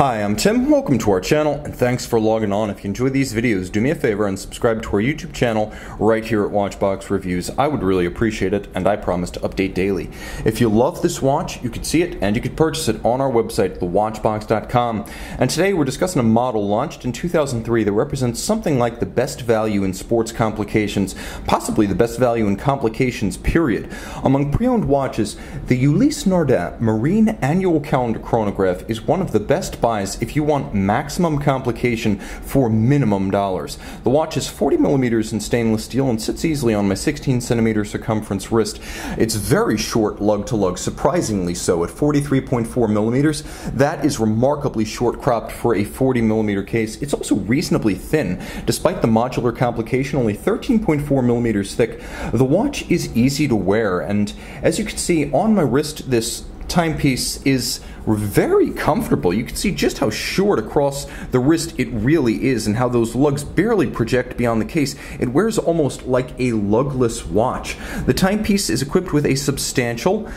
Hi, I'm Tim. Welcome to our channel, and thanks for logging on. If you enjoy these videos, do me a favor and subscribe to our YouTube channel right here at Watchbox Reviews. I would really appreciate it, and I promise to update daily. If you love this watch, you could see it and you could purchase it on our website, thewatchbox.com. And today we're discussing a model launched in 2003 that represents something like the best value in sports complications, possibly the best value in complications, period. Among pre-owned watches, the Ulysse Nardin Marine Annual Calendar Chronograph is one of the best if you want maximum complication for minimum dollars. The watch is 40 millimeters in stainless steel and sits easily on my 16 centimeter circumference wrist. It's very short lug to lug, surprisingly so, at 43.4 millimeters. That is remarkably short cropped for a 40 millimeter case. It's also reasonably thin, despite the modular complication, only 13.4 millimeters thick. The watch is easy to wear, and as you can see on my wrist, this timepiece is very comfortable. You can see just how short across the wrist it really is and how those lugs barely project beyond the case. It wears almost like a lugless watch. The timepiece is equipped with a substantial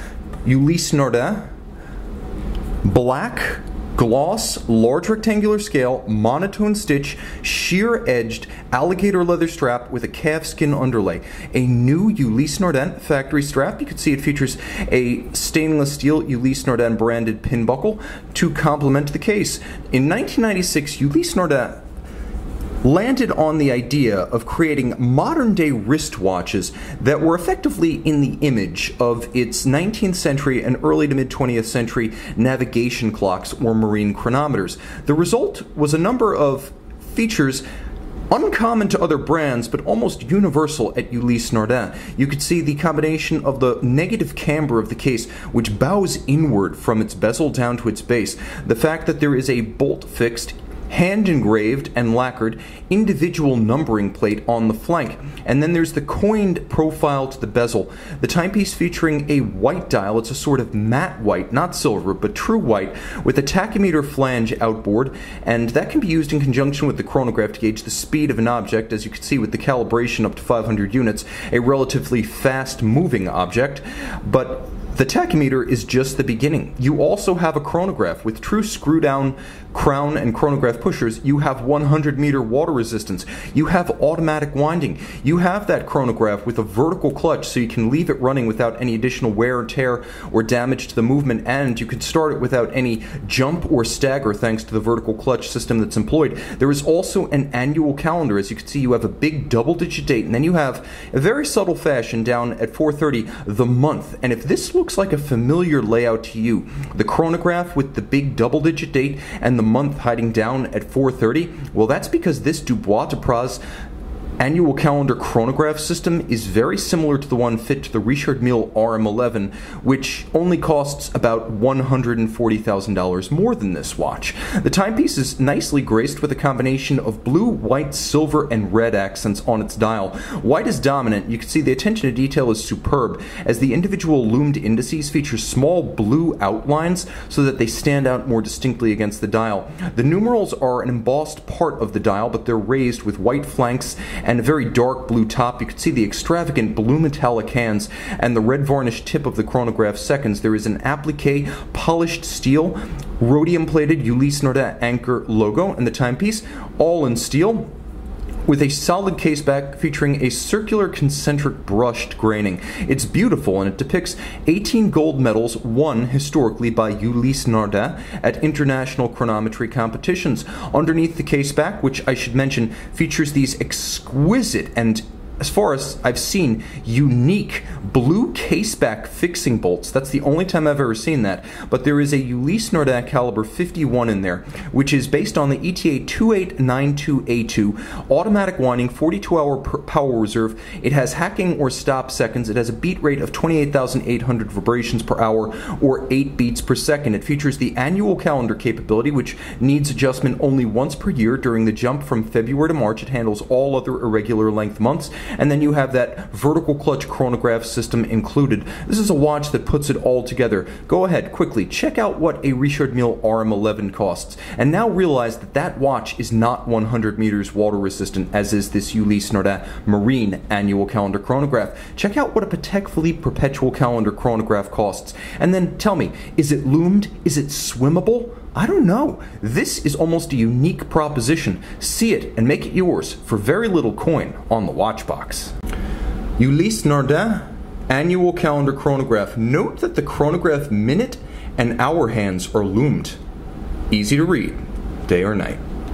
Ulysse Nardin black Gloss, large rectangular scale, monotone stitch, sheer edged, alligator leather strap with a calfskin underlay. A new Ulysse Nardin factory strap. You can see it features a stainless steel Ulysse Nardin branded pin buckle to complement the case. In 1996, Ulysse Nardin landed on the idea of creating modern day wristwatches that were effectively in the image of its 19th century and early to mid 20th century navigation clocks or marine chronometers. The result was a number of features uncommon to other brands, but almost universal at Ulysse Nardin. You could see the combination of the negative camber of the case, which bows inward from its bezel down to its base, the fact that there is a bolt fixed hand engraved and lacquered individual numbering plate on the flank. And then there's the coined profile to the bezel. The timepiece featuring a white dial. It's a sort of matte white, not silver, but true white, with a tachymeter flange outboard. And that can be used in conjunction with the chronograph to gauge the speed of an object, as you can see with the calibration up to 500 units, a relatively fast moving object. But the tachymeter is just the beginning. You also have a chronograph with true screw down crown and chronograph pushers. You have 100 meter water resistance. You have automatic winding. You have that chronograph with a vertical clutch so you can leave it running without any additional wear and tear or damage to the movement and you can start it without any jump or stagger thanks to the vertical clutch system that's employed. There is also an annual calendar. As you can see, you have a big double digit date and then you have a very subtle fashion down at 430 the month. And if this looks like a familiar layout to you. The chronograph with the big double digit date and the month hiding down at 4:30. Well, that's because this Dubois Dupraz annual calendar chronograph system is very similar to the one fit to the Richard Mille RM11, which only costs about $140,000 more than this watch. The timepiece is nicely graced with a combination of blue, white, silver, and red accents on its dial. White is dominant. You can see the attention to detail is superb, as the individual loomed indices feature small blue outlines so that they stand out more distinctly against the dial. The numerals are an embossed part of the dial, but they're raised with white flanks and a very dark blue top. You can see the extravagant blue metallic hands and the red varnished tip of the chronograph seconds. There is an applique polished steel, rhodium plated Ulysse Nardin anchor logo and the timepiece, all in steel with a solid case back featuring a circular concentric brushed graining. It's beautiful and it depicts 18 gold medals won historically by Ulysse Nardin at international chronometry competitions. Underneath the case back, which I should mention features these exquisite and as far as I've seen, unique blue caseback fixing bolts. That's the only time I've ever seen that. But there is a Ulysse Nardin caliber 51 in there, which is based on the ETA 2892A2 automatic winding 42 hour power reserve. It has hacking or stop seconds. It has a beat rate of 28,800 vibrations per hour or 8 beats per second. It features the annual calendar capability, which needs adjustment only once per year during the jump from February to March. It handles all other irregular length months and then you have that vertical clutch chronograph system included. This is a watch that puts it all together. Go ahead, quickly, check out what a Richard Mille RM11 costs, and now realize that that watch is not 100 meters water resistant, as is this Ulysse Nardin Marine annual calendar chronograph. Check out what a Patek Philippe perpetual calendar chronograph costs, and then tell me, is it loomed? Is it swimmable? I don't know. This is almost a unique proposition. See it and make it yours for very little coin on the Watchbox. Ulysse Nardin Annual Calendar Chronograph. Note that the chronograph minute and hour hands are loomed. Easy to read, day or night.